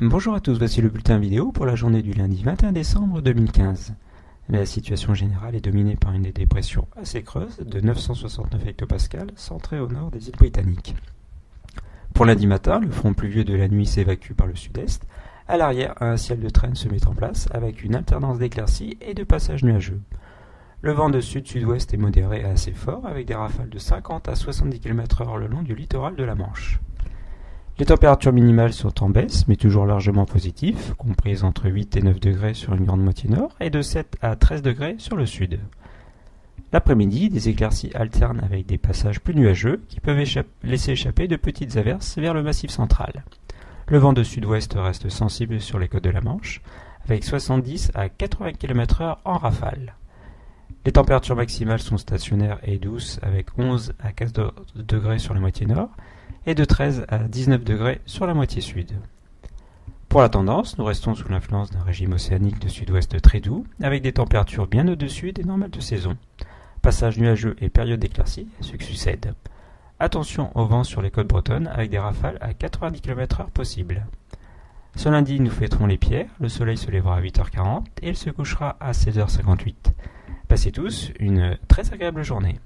Bonjour à tous, voici le bulletin vidéo pour la journée du lundi 21 décembre 2015. La situation générale est dominée par une dépression assez creuse de 969 hectopascales centrée au nord des îles britanniques. Pour lundi matin, le front pluvieux de la nuit s'évacue par le sud-est. À l'arrière, un ciel de traîne se met en place avec une alternance d'éclaircies et de passages nuageux. Le vent de sud-sud-ouest est modéré et assez fort avec des rafales de 50 à 70 km/h le long du littoral de la Manche. Les températures minimales sont en baisse, mais toujours largement positives, comprises entre 8 et 9 degrés sur une grande moitié nord et de 7 à 13 degrés sur le sud. L'après-midi, des éclaircies alternent avec des passages plus nuageux qui peuvent laisser échapper de petites averses vers le massif central. Le vent de sud-ouest reste sensible sur les côtes de la Manche, avec 70 à 80 km/h en rafale. Les températures maximales sont stationnaires et douces, avec 11 à 15 degrés sur la moitié nord et de 13 à 19 degrés sur la moitié sud. Pour la tendance, nous restons sous l'influence d'un régime océanique de sud-ouest très doux, avec des températures bien au-dessus des normales de saison. Passage nuageux et période d'éclaircie succèdent. Attention au vent sur les côtes bretonnes avec des rafales à 90 km/h possibles. Ce lundi, nous fêterons les pierres, le soleil se lèvera à 8h40 et il se couchera à 16h58. Passez tous une très agréable journée.